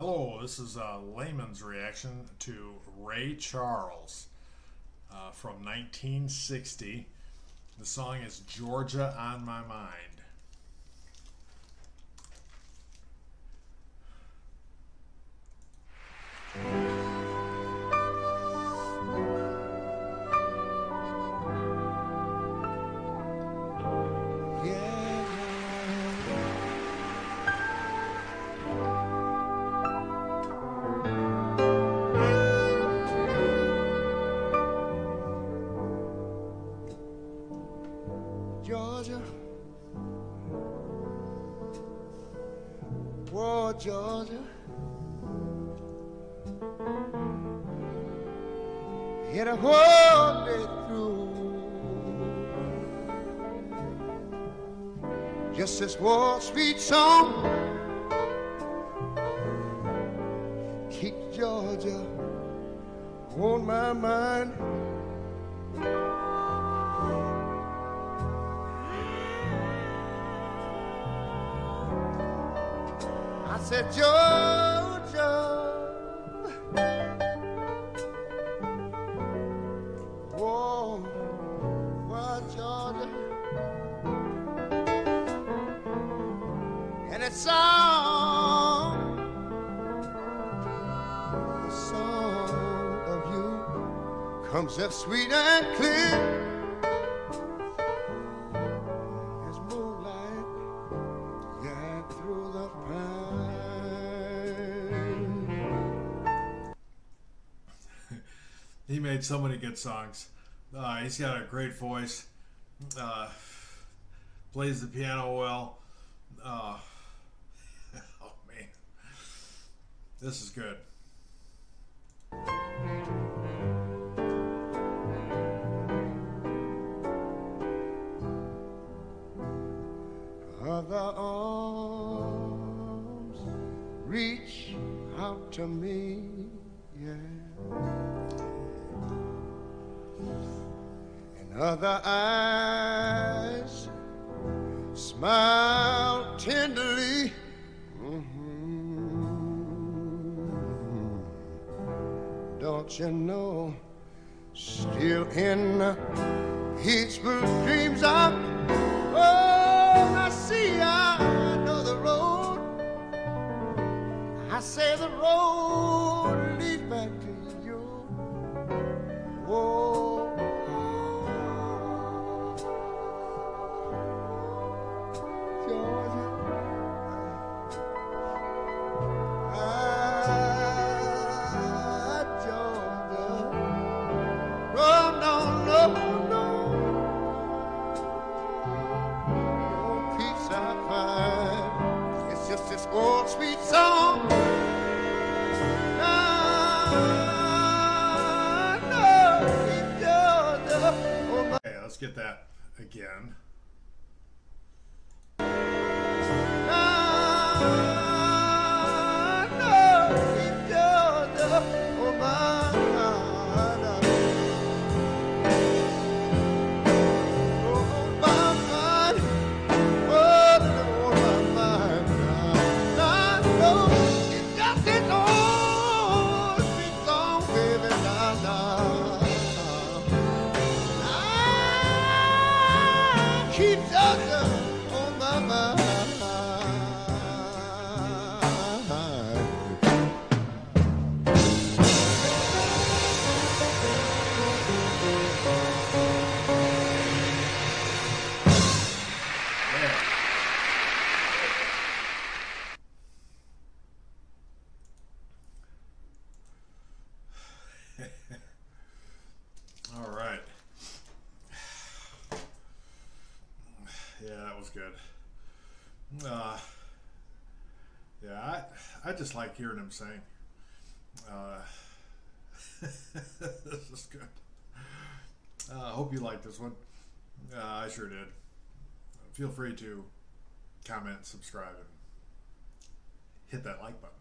Hello, this is a layman's reaction to Ray Charles uh, from 1960. The song is Georgia on My Mind. Georgia. Whoa, Georgia. Hit a whole day through. Just this Wall sweet song. Keep Georgia on my mind. Said, Georgia. Whoa, why, Georgia? And it's song, the song of you comes up sweet and clear. He made so many good songs. Uh, he's got a great voice. Uh, plays the piano well. Uh, oh man, this is good. Other arms reach out to me, And other eyes smile tenderly. Mhm. Don't you know? Still in peaceful dreams of Oh, I see, I know the road. I say the road let's get that again. Ah, Keep Georgia on my was good. Uh, yeah, I I just like hearing him sing. Uh, this is good. Uh, I hope you like this one. Uh, I sure did. Feel free to comment, subscribe, and hit that like button.